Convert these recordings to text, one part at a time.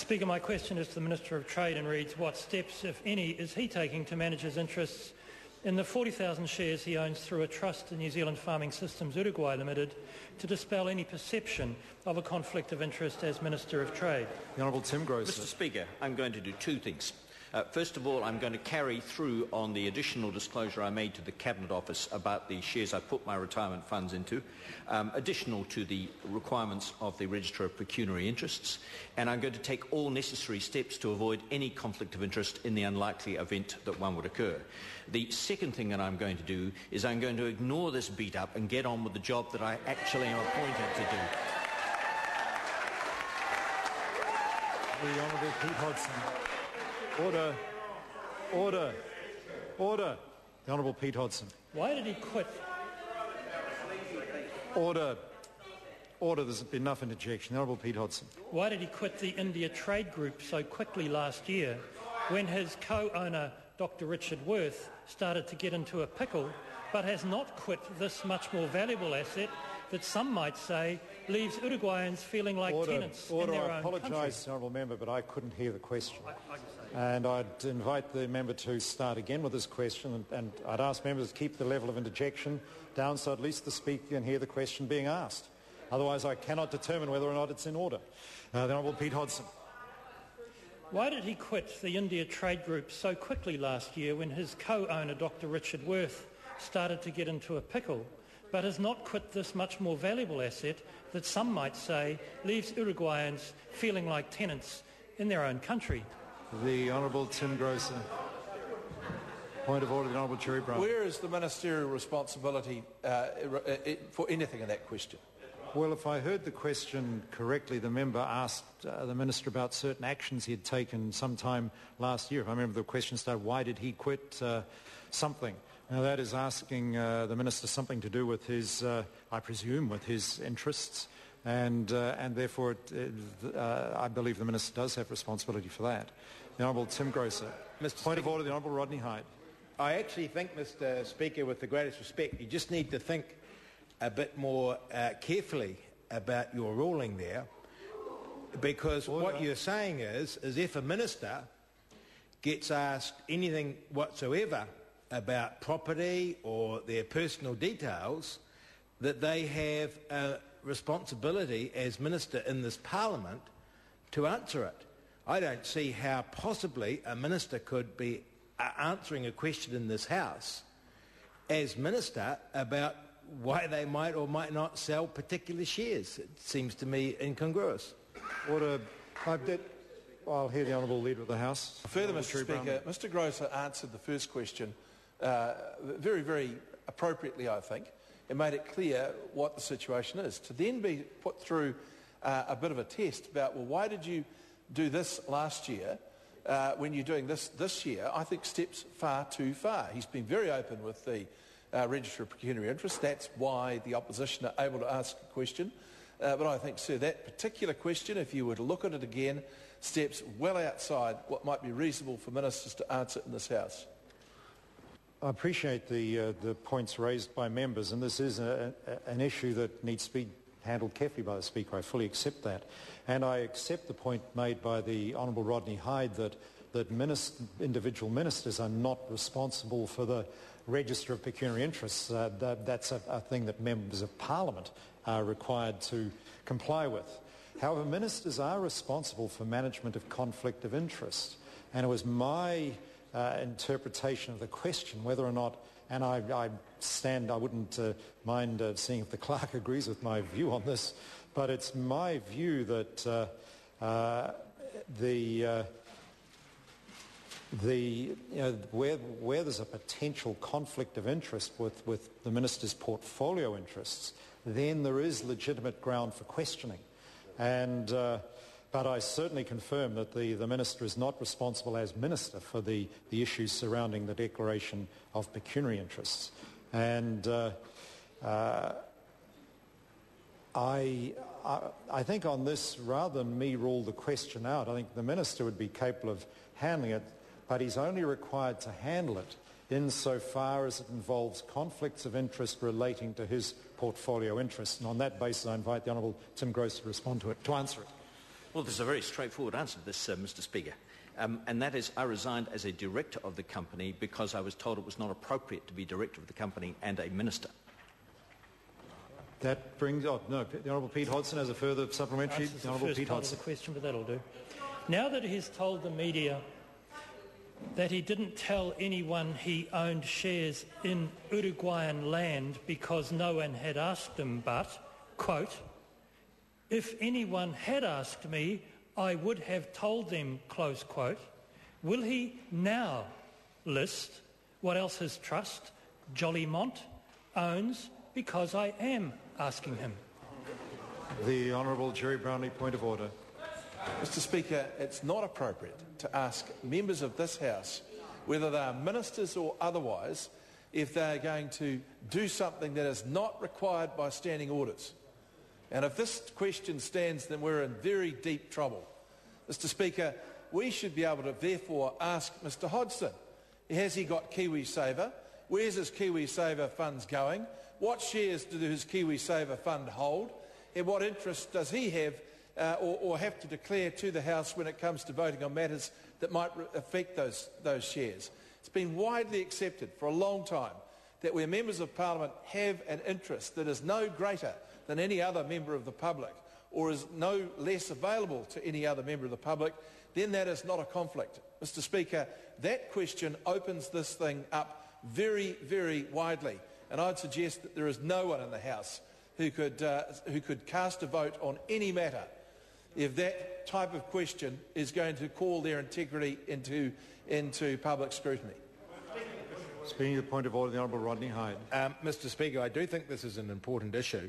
Speaker, my question is to the Minister of Trade and reads what steps, if any, is he taking to manage his interests in the 40,000 shares he owns through a trust in New Zealand Farming Systems Uruguay Limited to dispel any perception of a conflict of interest as Minister of Trade? The Honourable Tim Groser. Mr Speaker, I'm going to do two things. Uh, first of all, I'm going to carry through on the additional disclosure I made to the Cabinet Office about the shares I put my retirement funds into, um, additional to the requirements of the Register of Pecuniary Interests, and I'm going to take all necessary steps to avoid any conflict of interest in the unlikely event that one would occur. The second thing that I'm going to do is I'm going to ignore this beat up and get on with the job that I actually am appointed to do. The Honourable Pete Hodgson. Order. Order. Order. The Honourable Pete Hodgson. Why did he quit? Order. Order. There's been enough interjection. The Honourable Pete Hodgson. Why did he quit the India Trade Group so quickly last year when his co-owner, Dr Richard Worth, started to get into a pickle, but has not quit this much more valuable asset that some might say leaves Uruguayans feeling like order, tenants order. in their I own apologise, country. honourable member, but I couldn't hear the question. I, I. And I'd invite the member to start again with this question, and, and I'd ask members to keep the level of interjection down so at least the speaker can hear the question being asked. Otherwise, I cannot determine whether or not it's in order. Uh, the Honourable Pete Hodgson. Why did he quit the India Trade Group so quickly last year when his co-owner, Dr Richard Worth, started to get into a pickle, but has not quit this much more valuable asset that some might say leaves Uruguayans feeling like tenants in their own country? The Honourable Tim Groser. Point of order, the Honourable Gerry Brown. Where is the ministerial responsibility uh, for anything in that question? Well, if I heard the question correctly, the member asked uh, the minister about certain actions he had taken sometime last year. If I remember the question started, why did he quit uh, something? Now that is asking uh, the minister something to do with his, uh, I presume, with his interests, and uh, and therefore it, uh, I believe the minister does have responsibility for that. The Honourable Tim Groser. Mr. Point of order, the Honourable Rodney Hide. I actually think, Mr Speaker, with the greatest respect, you just need to think a bit more uh, carefully about your ruling there because Order. what you're saying is, is if a minister gets asked anything whatsoever about property or their personal details, that they have a responsibility as minister in this parliament to answer it. I don't see how possibly a minister could be uh, answering a question in this House as minister about why they might or might not sell particular shares. It seems to me incongruous. Order. I did, I'll hear the Honourable Leader of the House. Further, Mr Gerry Brown. Speaker, Mr Groser answered the first question uh, very, very appropriately, I think, and made it clear what the situation is. To then be put through uh, a bit of a test about, well, why did you do this last year uh, when you're doing this this year, I think steps far too far. He's been very open with the uh, Register of Pecuniary Interest. That's why the opposition are able to ask a question. Uh, but I think, sir, that particular question, if you were to look at it again, steps well outside what might be reasonable for ministers to answer in this House. I appreciate the, uh, the points raised by members, and this is a, a, an issue that needs to be handled carefully by the Speaker. I fully accept that. And I accept the point made by the Honourable Rodney Hide that, that minist- individual ministers are not responsible for the register of pecuniary interests. Uh, that, that's a, a thing that members of Parliament are required to comply with. However, ministers are responsible for management of conflict of interest. And it was my uh, interpretation of the question whether or not, and I, I stand, I wouldn't uh, mind uh, seeing if the clerk agrees with my view on this, but it's my view that uh, uh, the, uh, the, you know, where, where there's a potential conflict of interest with, with the minister's portfolio interests, then there is legitimate ground for questioning. And, uh, but I certainly confirm that the, the minister is not responsible as minister for the, the issues surrounding the declaration of pecuniary interests. And uh, uh, I, I, I think on this, rather than me rule the question out, I think the minister would be capable of handling it, but he's only required to handle it insofar as it involves conflicts of interest relating to his portfolio interests. And on that basis, I invite the Honourable Tim Gross to respond to it, to answer it. Well, there's a very straightforward answer to this, uh, Mr Speaker. Um, and that is I resigned as a director of the company because I was told it was not appropriate to be director of the company and a minister. That brings, oh, no, the Honourable Pete Hodgson has a further supplementary. The the Honourable first Pete part of Hodgson. the question, but that'll do. Now that he's told the media that he didn't tell anyone he owned shares in Uruguayan land because no one had asked him, but, quote, if anyone had asked me, I would have told them, close quote. Will he now list what else his trust, Jollymont, owns because I am asking him? The Honourable Gerry Brownlee, point of order. Mr Speaker, it's not appropriate to ask members of this House, whether they are ministers or otherwise, if they are going to do something that is not required by standing orders. And if this question stands, then we're in very deep trouble. Mr Speaker, we should be able to therefore ask Mr Hodgson, has he got KiwiSaver? Where's his KiwiSaver funds going? What shares does his KiwiSaver fund hold? And what interest does he have uh, or, or have to declare to the House when it comes to voting on matters that might affect those, those shares? It's been widely accepted for a long time that where members of parliament have an interest that is no greater than any other member of the public or is no less available to any other member of the public, then that is not a conflict. Mr Speaker, that question opens this thing up very, very widely. And I'd suggest that there is no one in the House who could, uh, who could cast a vote on any matter if that type of question is going to call their integrity into, into public scrutiny. Speaking of the point of order, the Honourable Rodney Hide. Um, Mr Speaker, I do think this is an important issue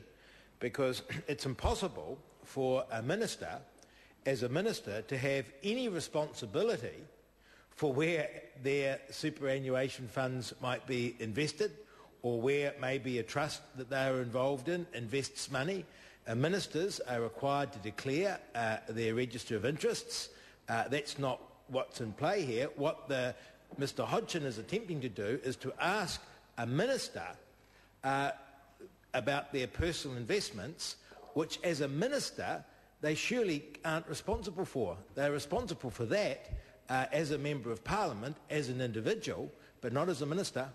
because it's impossible for a minister, as a minister, to have any responsibility for where their superannuation funds might be invested or where maybe a trust that they are involved in invests money. Uh, ministers are required to declare uh, their register of interests. Uh, that's not what's in play here. What the, Mr Hodgson is attempting to do is to ask a minister uh, about their personal investments, which as a minister they surely aren't responsible for. They're responsible for that uh, as a member of parliament, as an individual, but not as a minister.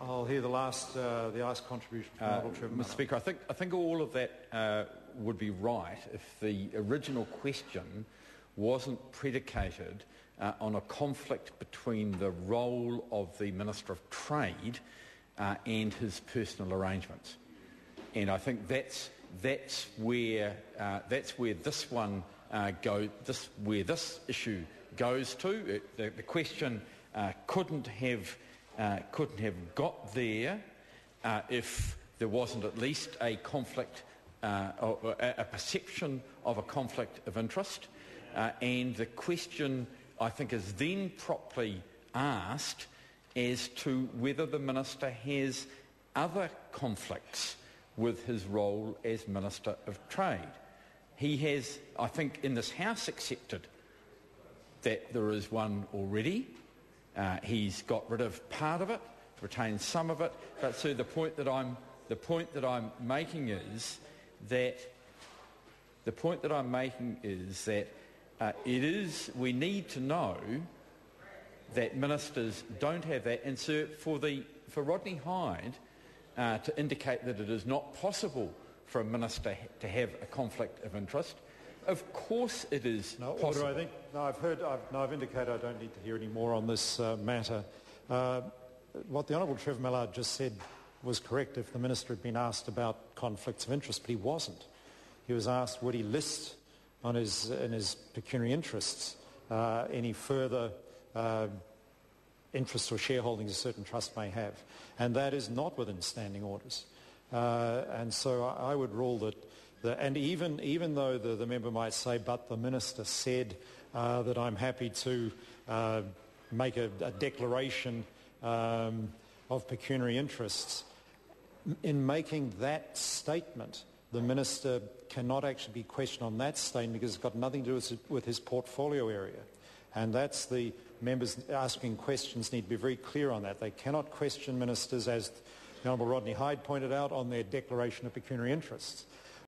I'll hear the last, uh, the last contribution from the Honourable Trevor Mr Speaker, I think, I think all of that uh, would be right if the original question wasn't predicated uh, on a conflict between the role of the Minister of Trade uh, and his personal arrangements. And I think that's, that's, where, uh, that's where this one uh, go, this, where this issue goes to. It, the, the question uh, couldn't have uh, couldn't have got there uh, if there wasn't at least a conflict, uh, or a, perception of a conflict of interest. And the question, I think, is then properly asked as to whether the minister has other conflicts with his role as Minister of Trade. He has, I think, in this House accepted that there is one already. Uh, he's got rid of part of it, retained some of it. But so the point that I'm the point that I'm making is that the point that I'm making is that uh, it is we need to know that ministers don't have that, and so for the for Rodney Hide uh, to indicate that it is not possible for a minister to have a conflict of interest. Of course, it is No, possible. order, I think. No, I've heard, I've, no, I've indicated I don't need to hear any more on this uh, matter. Uh, what the Honourable Trevor Mallard just said was correct if the Minister had been asked about conflicts of interest, but he wasn't. He was asked would he list on his, in his pecuniary interests uh, any further uh, interests or shareholdings a certain trust may have. And that is not within standing orders. Uh, and so I, I would rule that, and even, even though the, the member might say, but the minister said uh, that I'm happy to uh, make a, a declaration um, of pecuniary interests, in making that statement, the minister cannot actually be questioned on that statement because it's got nothing to do with, with his portfolio area. And that's the members asking questions need to be very clear on that. They cannot question ministers, as the Honourable Rodney Hide pointed out, on their declaration of pecuniary interests.